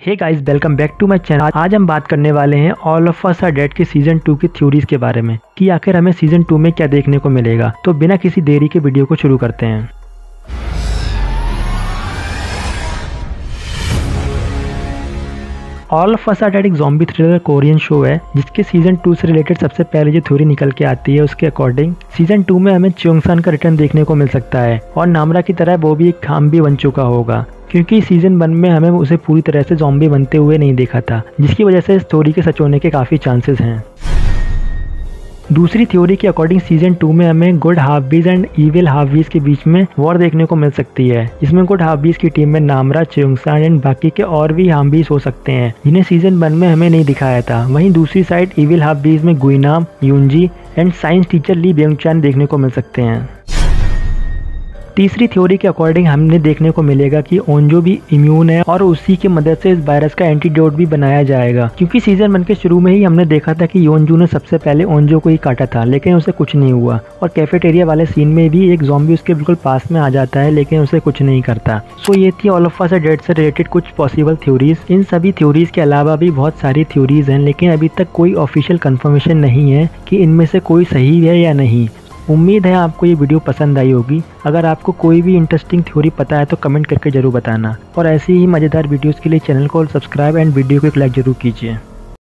Hey guys welcome back to my channel आज हम बात करने वाले हैं all of us are dead के सीज़न टू की थ्योरीज के बारे में कि आखिर हमें सीज़न टू में क्या देखने को मिलेगा। तो बिना किसी देरी के वीडियो को शुरू करते हैं। ऑल ऑफ़ अस आर एक जॉम्बी थ्रिलर कोरियन शो है, जिसके सीज़न टू से रिलेटेड सबसे पहले जो थ्योरी निकल के आती है, उसके अकॉर्डिंग सीज़न टू में हमें च्योंगसान का रिटर्न देखने को मिल सकता है, और नामरा की तरह वो भी एक खाम भी बन चुका होगा, क्योंकि सीज़न वन में हमें उसे पूरी तरह से जॉम्बी बनते हुए नहीं देखा था, जिसकी वजह से इस स्टोरी के सच होने के काफ़ी चांसेस हैं। दूसरी थ्योरी के अकॉर्डिंग सीज़न टू में हमें good halfbies and evil halfbies के बीच में वॉर देखने को मिल सकती है। इसमें गुड हाफबीज की टीम में नामरा चिंगसान एंड बाकी के और भी हाफबीज हो सकते हैं। जिन्हें सीज़न वन में हमें नहीं दिखाया था। वहीं दूसरी साइड ईविल हाफबीज में Gwinam Yoonji and science teacher Lee Byeongchan देखने को मिल सकते हैं। तीसरी थ्योरी के अकॉर्डिंग हमने देखने को मिलेगा कि ओंजो भी इम्यून है और उसी की मदद से इस वायरस का एंटीडोट भी बनाया जाएगा। क्योंकि सीज़न वन के शुरू में ही हमने देखा था कि योनजू ने सबसे पहले ओंजो को ही काटा था, लेकिन उसे कुछ नहीं हुआ। और कैफेटेरिया वाले सीन में भी एक जॉम्बी उसके बिल्कुल पास में आ जाता है, लेकिन उसे कुछ नहीं करता। सो ये थी ऑलफा से डेड से रिलेटेड कुछ पॉसिबल थ्योरीज इन सभी थ्योरीज के अलावा भी बहुत सारी थ्योरीज हैं, लेकिन अभी तक कोई ऑफिशियल कंफर्मेशन नहीं है कि इनमें से कोई सही है या नहीं। उम्मीद है आपको ये वीडियो पसंद आई होगी। अगर आपको कोई भी इंटरेस्टिंग थ्योरी पता है तो कमेंट करके ज़रूर बताना। और ऐसी ही मज़ेदार वीडियोज़ के लिए चैनल को सब्सक्राइब एंड वीडियो को एक लाइक ज़रूर कीजिए।